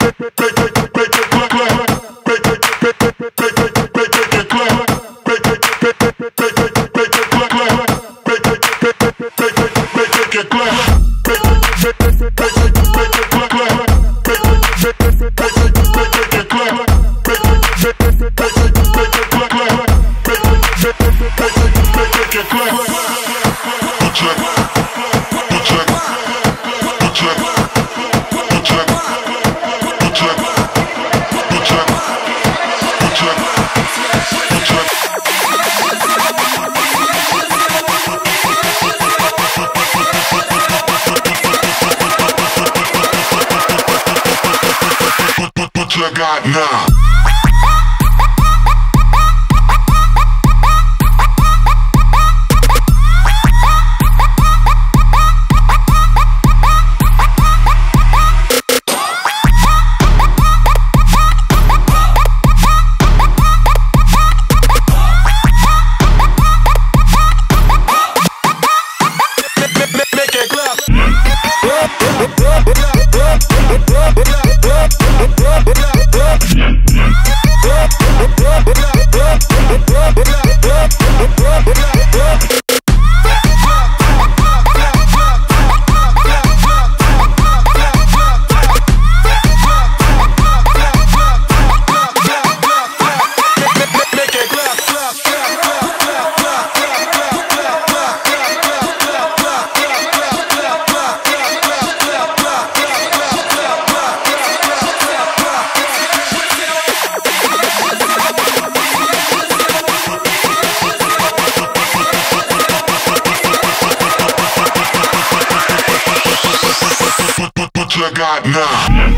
What you got now? Got now?